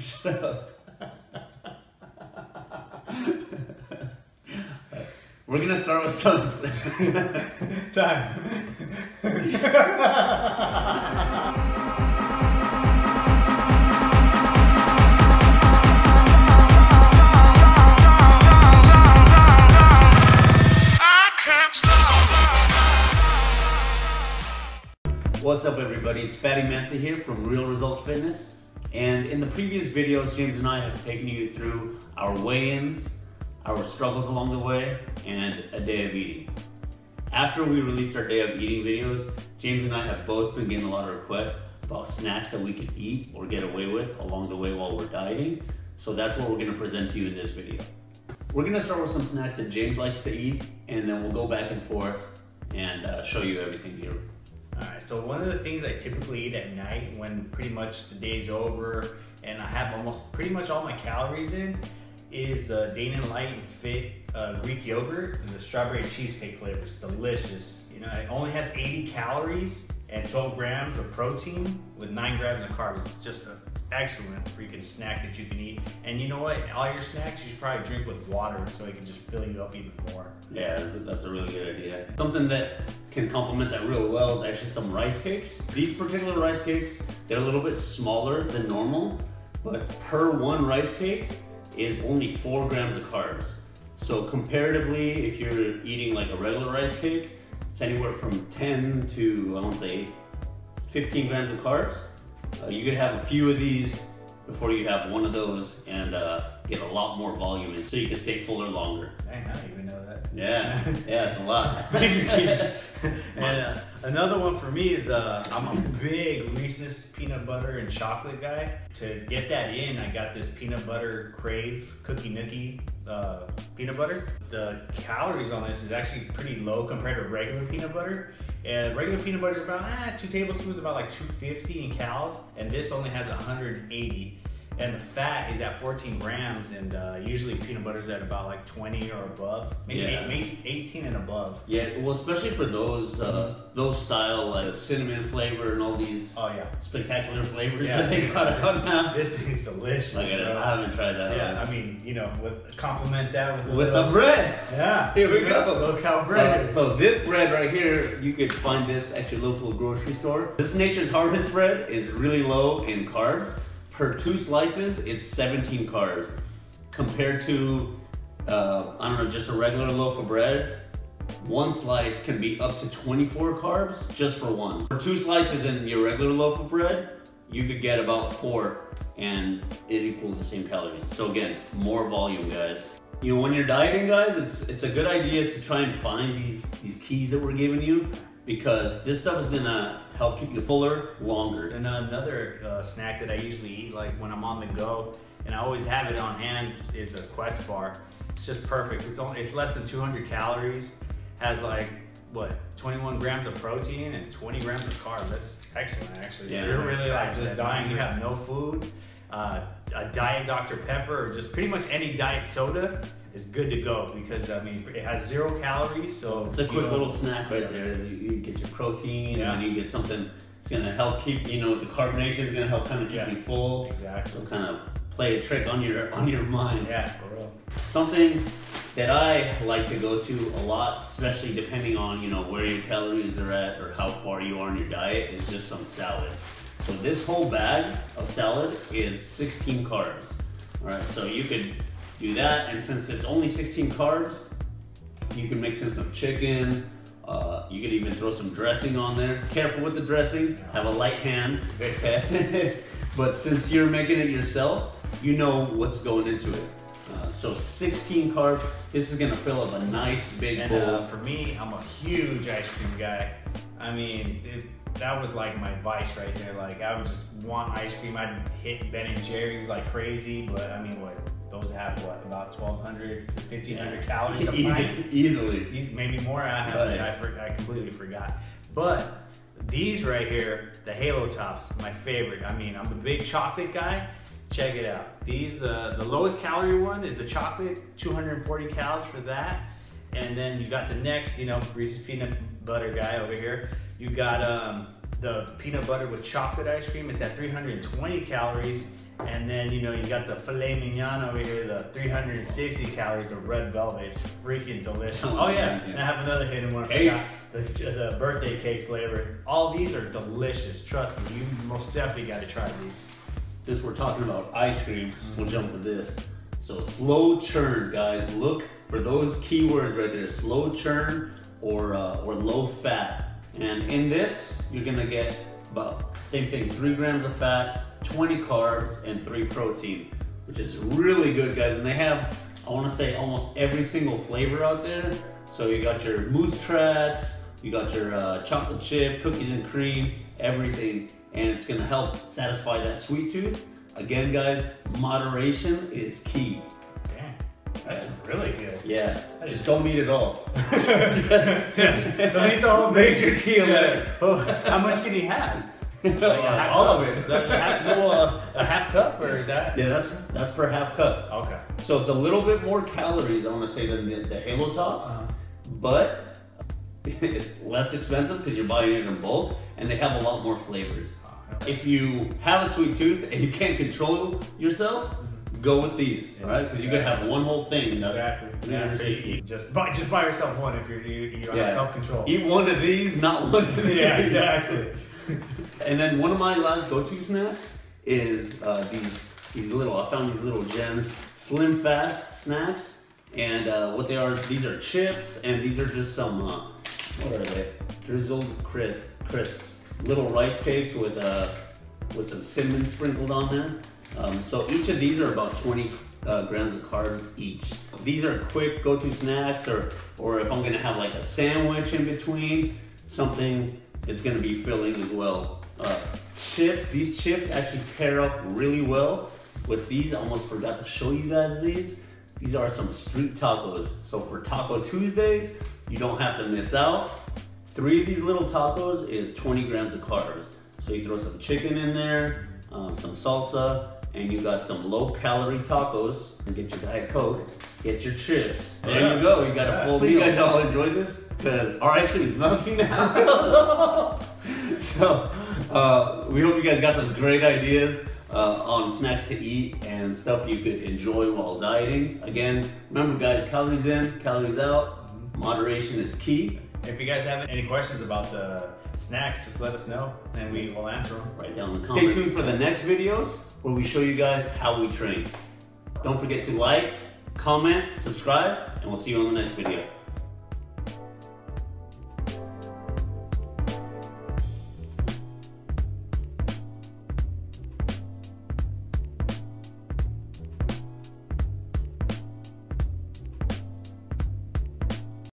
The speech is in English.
Shut up. We're gonna start with some. Time. I can't stop. What's up, everybody? It's Fatty Mansa here from Real Results Fitness. And in the previous videos, James and I have taken you through our weigh ins, our struggles along the way, and a day of eating. After we released our day of eating videos, James and I have both been getting a lot of requests about snacks that we could eat or get away with along the way while we're dieting. So that's what we're gonna present to you in this video. We're gonna start with some snacks that James likes to eat, and then we'll go back and forth and uh, show you everything here. Alright, so one of the things I typically eat at night when pretty much the day's over and I have almost pretty much all my calories in is uh, Dannon Light and Fit uh, Greek yogurt and the strawberry cheesecake flavor. It's delicious. You know, it only has 80 calories and 12 grams of protein with 9 grams of carbs. It's just an excellent freaking snack that you can eat. And you know what? All your snacks you should probably drink with water so it can just fill you up even more. Yeah, that's a, that's a really good idea. Something that can complement that real well is actually some rice cakes. These particular rice cakes, they're a little bit smaller than normal, but per one rice cake is only four grams of carbs. So comparatively, if you're eating like a regular rice cake, it's anywhere from 10 to, I want to say, 15 grams of carbs. Uh, you could have a few of these before you have one of those and uh, get a lot more volume in so you can stay fuller longer. Dang, I didn't even know that. Yeah, yeah, it's a lot. And uh, another one for me is uh, I'm a big Reese's peanut butter and chocolate guy. To get that in, I got this peanut butter crave cookie nookie uh, peanut butter. The calories on this is actually pretty low compared to regular peanut butter. And regular peanut butter is about ah, two tablespoons, about like 250 in calories, and this only has 180 and the fat is at 14 grams and uh, usually peanut butter is at about like 20 or above maybe Yeah. eight- maybe 18 and above Yeah, well, especially for those uh, those style like cinnamon flavor and all these oh yeah spectacular flavors Yeah. that they got out now. this thing's delicious Like I, bro. I haven't tried that. yeah one. i mean you know with compliment that with, With the bread. yeah Here we go. look how Uh, bread so this bread right here, you could find this at your local grocery store. This Nature's Harvest bread is really low in carbs. Per two slices, it's 17 carbs. Compared to, uh, I don't know, just a regular loaf of bread, one slice can be up to 24 carbs just for one. For two slices in your regular loaf of bread, you could get about four and it equals the same calories. So again, more volume, guys. You know, when you're dieting, guys, it's it's a good idea to try and find these these keys that we're giving you because this stuff is gonna help keep you fuller longer. And another uh, snack that I usually eat, like when I'm on the go, and I always have it on hand, is a Quest bar. It's just perfect. It's only it's less than 200 calories, has like what 21 grams of protein and 20 grams of carbs. That's excellent, actually. Yeah, if you're really like just dying, you have no food, uh, a diet Dr Pepper, or just pretty much any diet soda is good to go because I mean it has zero calories, so It's a quick know- little snack right there. You, you get your protein Yeah. and you get something. It's gonna help keep you know the carbonation is gonna help kind of keep Yeah. you full. Exactly. So kind of play a trick on your on your mind. Yeah, for real. Something that I like to go to a lot, especially depending on you know where your calories are at or how far you are in your diet, is just some salad. So this whole bag of salad is 16 carbs. All right, so you could do that, and since it's only 16 carbs, you can mix in some chicken. Uh, you could even throw some dressing on there. Careful with the dressing. Have a light hand. But since you're making it yourself, you know what's going into it. Uh, so 16 carbs. This is gonna fill up a nice big And bowl. uh, for me, I'm a huge ice cream guy. I mean, it, that was like my vice right there. Like, I would just want ice cream. I'd hit Ben and Jerry's like crazy, but I mean, what? Those have what? About 1,200, 1,500 calories a Easy, easily. Maybe more. I have. Right. I, for, I completely forgot. But these right here, the Halo Tops, my favorite. I mean, I'm a big chocolate guy. Check it out. These, the the lowest calorie one is the chocolate, 240 calories for that. And then you got the next, you know, Reese's peanut butter guy over here. You got um, the peanut butter with chocolate ice cream. It's at 320 calories. And then you know you got the filet mignon over here, the 360 calories, the red velvet. It's freaking delicious. Oh yeah, and I have another hidden one. Cake. The, the birthday cake flavor. All these are delicious. Trust me, you most definitely got to try these. Since we're talking about ice cream, we'll jump to this. So slow churn, guys. Look for those keywords right there: slow churn or uh, or low fat. And in this, you're gonna get about same thing: three grams of fat, 20 carbs, and three protein, which is really good, guys. And they have, I want to say, almost every single flavor out there. So you got your moose tracks, you got your uh, chocolate chip, cookies and cream, everything, and it's gonna help satisfy that sweet tooth. Again, guys, moderation is key. That's really good. Yeah, I just don't eat it all. yes, don't eat the whole Major key Yeah. Oh, How much can he have? Like half all cup? of it. A half, uh, a half cup, or is that? Yeah, that's that's per half cup. Okay. So it's a little bit more calories, I want to say, than the, the Halo Tops, Uh-huh. but it's less expensive because you're buying it in bulk, and they have a lot more flavors. If you have a sweet tooth and you can't control yourself, go with these, all right? Because you could have one whole thing. and Exactly. Yeah, so 360. just buy just buy yourself one if you're you, you Yeah. have self control. Eat one of these, not one of these. Yeah, exactly. And then one of my last go-to snacks is uh, these these little. I found these little gems, Slim Fast snacks, and uh, what they are. These are chips, and these are just some. Uh, what are they? Drizzled crisps, crisps, little rice cakes with uh, with some cinnamon sprinkled on there. Um, so each of these are about 20 uh, grams of carbs each. These are quick go-to snacks, or or if I'm gonna have like a sandwich in between, something that's gonna be filling as well. Uh, chips, these chips actually pair up really well with these. I almost forgot to show you guys these. These are some street tacos. So for Taco Tuesdays, you don't have to miss out. Three of these little tacos is 20 grams of carbs. So you throw some chicken in there, um, some salsa, and you got some low calorie tacos. And get your Diet Coke, get your chips. There you go. You got a full meal. You guys all enjoyed this? Because our ice cream is melting now. so uh, we hope you guys got some great ideas uh, on snacks to eat and stuff you could enjoy while dieting. Again, remember guys, calories in, calories out. Moderation is key. If you guys have any questions about the snacks, just let us know and we will answer them. Write down in the comments. Stay tuned for the next videos where we show you guys how we train. Don't forget to like, comment, subscribe, and we'll see you on the next video.